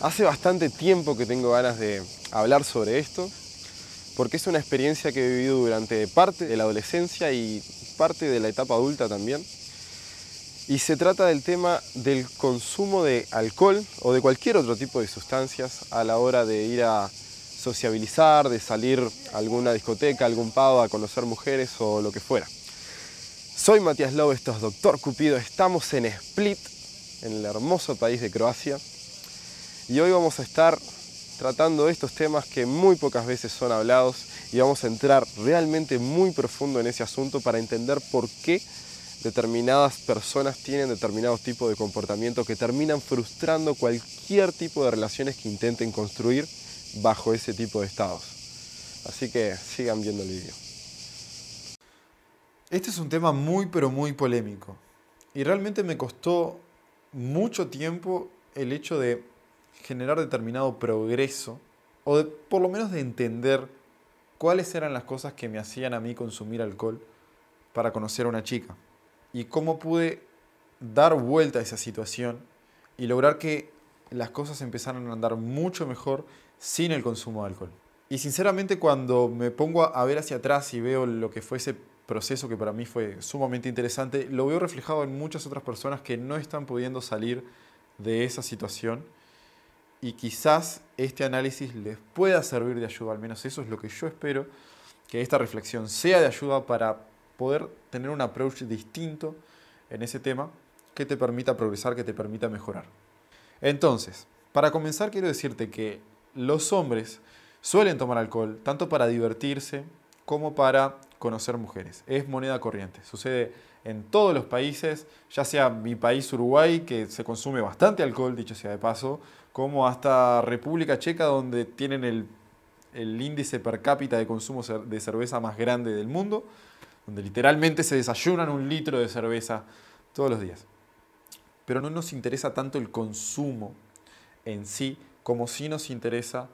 Hace bastante tiempo que tengo ganas de hablar sobre esto, porque es una experiencia que he vivido durante parte de la adolescencia y parte de la etapa adulta también. Y se trata del tema del consumo de alcohol o de cualquier otro tipo de sustancias a la hora de ir a sociabilizar, de salir a alguna discoteca, algún pavo, a conocer mujeres o lo que fuera. Soy Matías Lowe, esto es Doctor Cupido, estamos en Split, en el hermoso país de Croacia, y hoy vamos a estar tratando estos temas que muy pocas veces son hablados y vamos a entrar realmente muy profundo en ese asunto para entender por qué determinadas personas tienen determinados tipos de comportamiento que terminan frustrando cualquier tipo de relaciones que intenten construir bajo ese tipo de estados. Así que sigan viendo el vídeo. Este es un tema muy pero muy polémico y realmente me costó mucho tiempo el hecho de generar determinado progreso o por lo menos de entender cuáles eran las cosas que me hacían a mí consumir alcohol para conocer a una chica y cómo pude dar vuelta a esa situación y lograr que las cosas empezaran a andar mucho mejor sin el consumo de alcohol. Y sinceramente cuando me pongo a ver hacia atrás y veo lo que fue ese proceso que para mí fue sumamente interesante, lo veo reflejado en muchas otras personas que no están pudiendo salir de esa situación y quizás este análisis les pueda servir de ayuda, al menos eso es lo que yo espero, que esta reflexión sea de ayuda para poder tener un approach distinto en ese tema que te permita progresar, que te permita mejorar. Entonces, para comenzar quiero decirte que los hombres suelen tomar alcohol tanto para divertirse como para conocer mujeres. Es moneda corriente. Sucede en todos los países, ya sea mi país Uruguay, que se consume bastante alcohol, dicho sea de paso, como hasta República Checa, donde tienen el, el índice per cápita de consumo de cerveza más grande del mundo, donde literalmente se desayunan un litro de cerveza todos los días. Pero no nos interesa tanto el consumo en sí, como sí nos interesa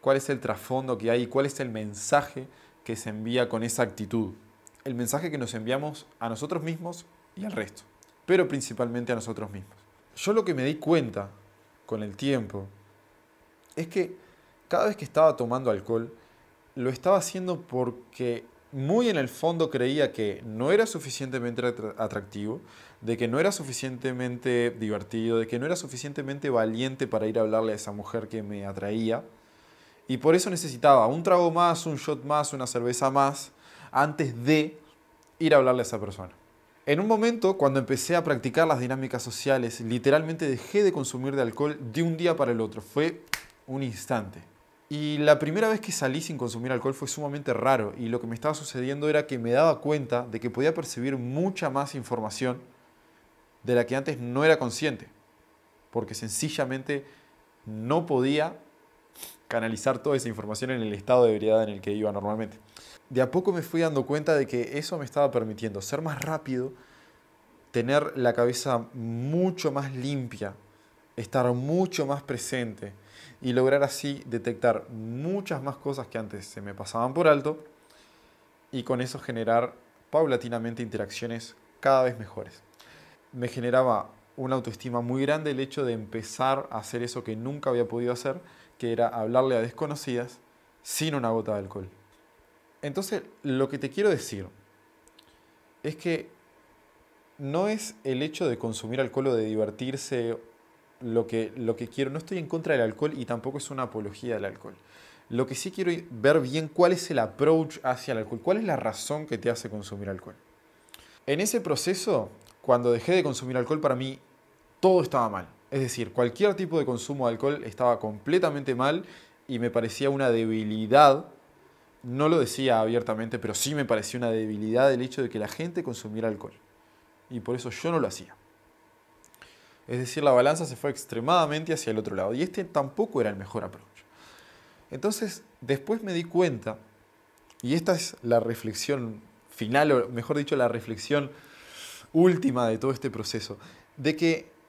cuál es el trasfondo que hay cuál es el mensaje que se envía con esa actitud. El mensaje que nos enviamos a nosotros mismos y al resto, pero principalmente a nosotros mismos. Yo lo que me di cuenta con el tiempo es que cada vez que estaba tomando alcohol, lo estaba haciendo porque muy en el fondo creía que no era suficientemente atractivo, de que no era suficientemente divertido, de que no era suficientemente valiente para ir a hablarle a esa mujer que me atraía, y por eso necesitaba un trago más, un shot más, una cerveza más, antes de ir a hablarle a esa persona. En un momento, cuando empecé a practicar las dinámicas sociales, literalmente dejé de consumir de alcohol de un día para el otro. Fue un instante. Y la primera vez que salí sin consumir alcohol fue sumamente raro y lo que me estaba sucediendo era que me daba cuenta de que podía percibir mucha más información de la que antes no era consciente, porque sencillamente no podía canalizar toda esa información en el estado de ebriedad en el que iba normalmente. De a poco me fui dando cuenta de que eso me estaba permitiendo ser más rápido, tener la cabeza mucho más limpia, estar mucho más presente y lograr así detectar muchas más cosas que antes se me pasaban por alto y con eso generar paulatinamente interacciones cada vez mejores. Me generaba una autoestima muy grande el hecho de empezar a hacer eso que nunca había podido hacer que era hablarle a desconocidas sin una gota de alcohol. Entonces, lo que te quiero decir es que no es el hecho de consumir alcohol o de divertirse lo que, lo que quiero. No estoy en contra del alcohol y tampoco es una apología del alcohol. Lo que sí quiero ver bien cuál es el approach hacia el alcohol, cuál es la razón que te hace consumir alcohol. En ese proceso, cuando dejé de consumir alcohol, para mí todo estaba mal. Es decir, cualquier tipo de consumo de alcohol estaba completamente mal y me parecía una debilidad, no lo decía abiertamente, pero sí me parecía una debilidad el hecho de que la gente consumiera alcohol. Y por eso yo no lo hacía. Es decir, la balanza se fue extremadamente hacia el otro lado y este tampoco era el mejor approach. Entonces, después me di cuenta, y esta es la reflexión final, o mejor dicho, la reflexión última de todo este proceso, de que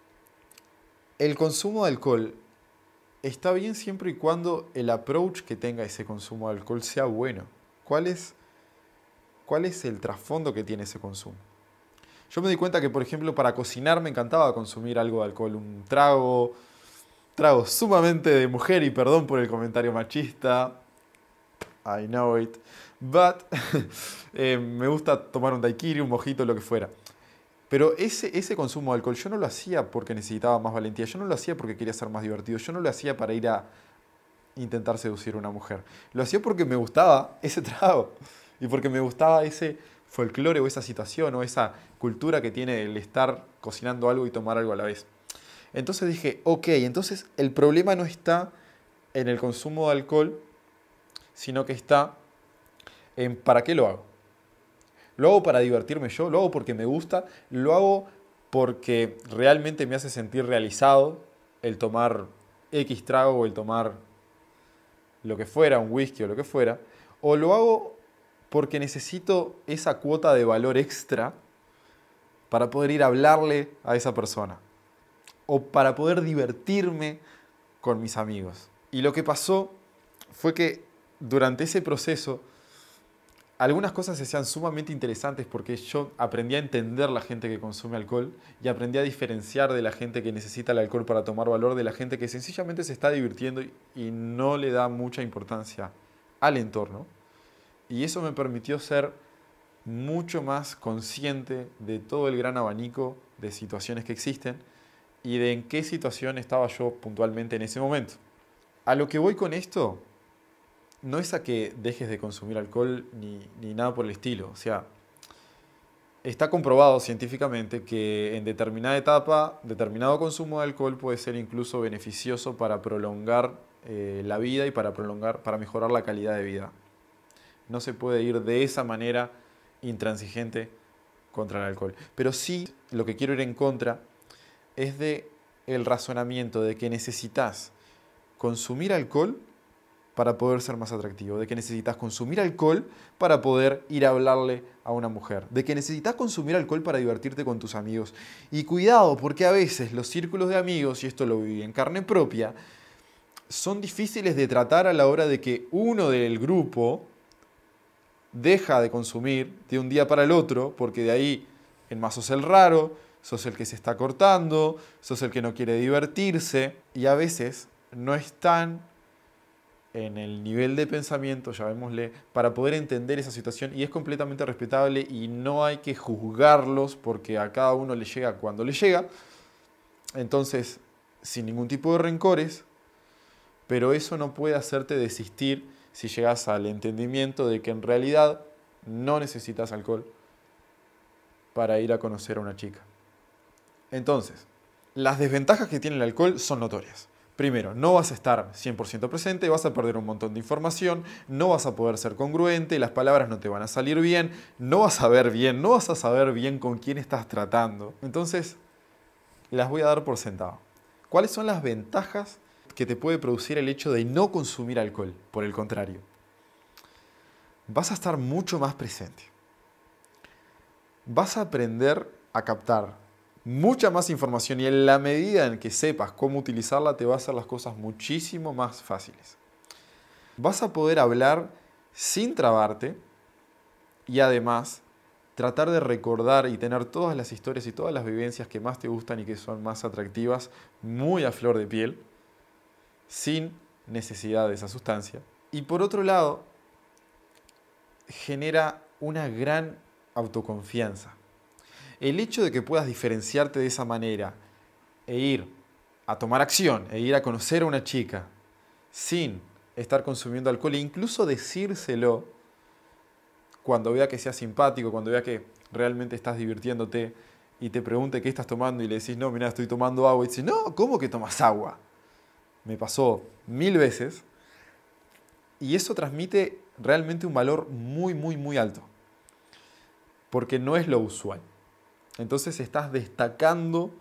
el consumo de alcohol está bien siempre y cuando el approach que tenga ese consumo de alcohol sea bueno. ¿Cuál es, cuál es el trasfondo que tiene ese consumo? Yo me di cuenta que, por ejemplo, para cocinar me encantaba consumir algo de alcohol, un trago, trago sumamente de mujer y perdón por el comentario machista. I know it. But eh, me gusta tomar un daiquiri, un mojito, lo que fuera. Pero ese, ese consumo de alcohol yo no lo hacía porque necesitaba más valentía, yo no lo hacía porque quería ser más divertido, yo no lo hacía para ir a intentar seducir a una mujer. Lo hacía porque me gustaba ese trago y porque me gustaba ese folclore o esa situación o esa cultura que tiene el estar cocinando algo y tomar algo a la vez. Entonces dije, ok, entonces el problema no está en el consumo de alcohol, sino que está en para qué lo hago. Lo hago para divertirme yo, lo hago porque me gusta, lo hago porque realmente me hace sentir realizado el tomar X trago o el tomar lo que fuera, un whisky o lo que fuera, o lo hago porque necesito esa cuota de valor extra para poder ir a hablarle a esa persona o para poder divertirme con mis amigos. Y lo que pasó fue que durante ese proceso algunas cosas se hacían sumamente interesantes porque yo aprendí a entender la gente que consume alcohol y aprendí a diferenciar de la gente que necesita el alcohol para tomar valor de la gente que sencillamente se está divirtiendo y no le da mucha importancia al entorno. Y eso me permitió ser mucho más consciente de todo el gran abanico de situaciones que existen y de en qué situación estaba yo puntualmente en ese momento. A lo que voy con esto no es a que dejes de consumir alcohol ni, nada por el estilo. O sea, está comprobado científicamente que en determinada etapa, determinado consumo de alcohol puede ser incluso beneficioso para prolongar eh, la vida y para, prolongar, para mejorar la calidad de vida. No se puede ir de esa manera intransigente contra el alcohol. Pero sí, lo que quiero ir en contra es de el razonamiento de que necesitas consumir alcohol para poder ser más atractivo, de que necesitas consumir alcohol para poder ir a hablarle a una mujer, de que necesitas consumir alcohol para divertirte con tus amigos. Y cuidado, porque a veces los círculos de amigos, y esto lo viví en carne propia, son difíciles de tratar a la hora de que uno del grupo deja de consumir de un día para el otro, porque de ahí en más sos el raro, sos el que se está cortando, sos el que no quiere divertirse, y a veces no están en el nivel de pensamiento, llamémosle, para poder entender esa situación y es completamente respetable y no hay que juzgarlos porque a cada uno le llega cuando le llega. Entonces, sin ningún tipo de rencores, pero eso no puede hacerte desistir si llegas al entendimiento de que en realidad no necesitas alcohol para ir a conocer a una chica. Entonces, las desventajas que tiene el alcohol son notorias. Primero, no vas a estar 100% presente, vas a perder un montón de información, no vas a poder ser congruente, las palabras no te van a salir bien, no vas a ver bien, no vas a saber bien con quién estás tratando. Entonces, las voy a dar por sentado. ¿Cuáles son las ventajas que te puede producir el hecho de no consumir alcohol? Por el contrario, vas a estar mucho más presente. Vas a aprender a captar mucha más información y en la medida en que sepas cómo utilizarla te va a hacer las cosas muchísimo más fáciles. Vas a poder hablar sin trabarte y además tratar de recordar y tener todas las historias y todas las vivencias que más te gustan y que son más atractivas muy a flor de piel sin necesidad de esa sustancia. Y por otro lado, genera una gran autoconfianza el hecho de que puedas diferenciarte de esa manera e ir a tomar acción, e ir a conocer a una chica sin estar consumiendo alcohol e incluso decírselo cuando vea que sea simpático, cuando vea que realmente estás divirtiéndote y te pregunte qué estás tomando y le decís, no, mira, estoy tomando agua. Y dices, no, ¿cómo que tomas agua? Me pasó mil veces. Y eso transmite realmente un valor muy, muy, muy alto. Porque no es lo usual. Entonces estás destacando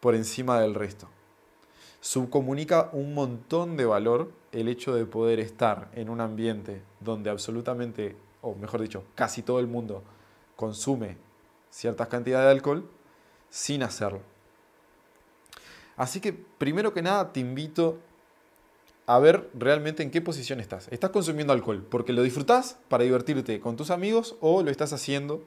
por encima del resto. Subcomunica un montón de valor el hecho de poder estar en un ambiente donde absolutamente, o mejor dicho, casi todo el mundo consume ciertas cantidades de alcohol sin hacerlo. Así que primero que nada te invito a ver realmente en qué posición estás. ¿Estás consumiendo alcohol porque lo disfrutás para divertirte con tus amigos o lo estás haciendo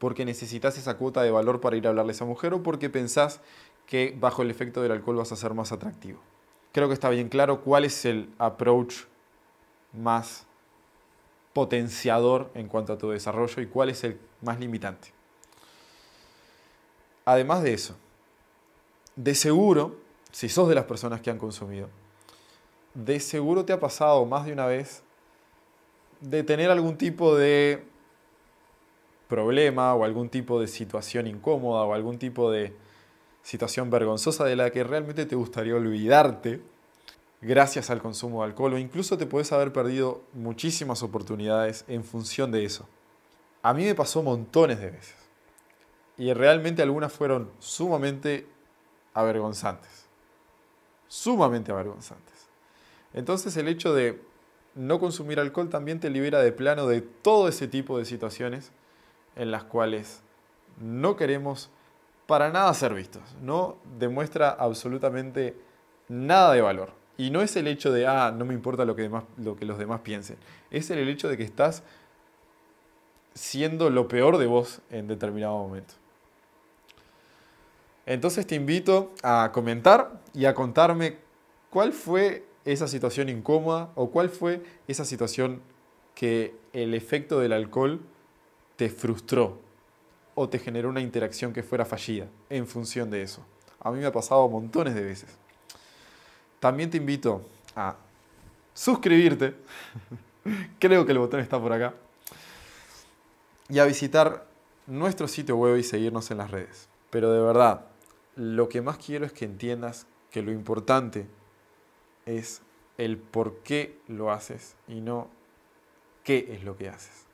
porque necesitas esa cuota de valor para ir a hablarle a esa mujer o porque pensás que bajo el efecto del alcohol vas a ser más atractivo. creo que está bien claro cuál es el approach más potenciador en cuanto a tu desarrollo y cuál es el más limitante. Además de eso, de seguro, si sos de las personas que han consumido, de seguro te ha pasado más de una vez de tener algún tipo de problema o algún tipo de situación incómoda o algún tipo de situación vergonzosa de la que realmente te gustaría olvidarte gracias al consumo de alcohol o incluso te puedes haber perdido muchísimas oportunidades en función de eso. A mí me pasó montones de veces y realmente algunas fueron sumamente avergonzantes. Sumamente avergonzantes. Entonces el hecho de no consumir alcohol también te libera de plano de todo ese tipo de situaciones en las cuales no queremos para nada ser vistos. No demuestra absolutamente nada de valor. Y no es el hecho de, ah, no me importa lo que, lo que los demás piensen. Es el hecho de que estás siendo lo peor de vos en determinado momento. Entonces te invito a comentar y a contarme cuál fue esa situación incómoda o cuál fue esa situación que el efecto del alcohol te frustró o te generó una interacción que fuera fallida en función de eso. A mí me ha pasado montones de veces. También te invito a suscribirte, creo que el botón está por acá, y a visitar nuestro sitio web y seguirnos en las redes. Pero de verdad, lo que más quiero es que entiendas que lo importante es el por qué lo haces y no qué es lo que haces.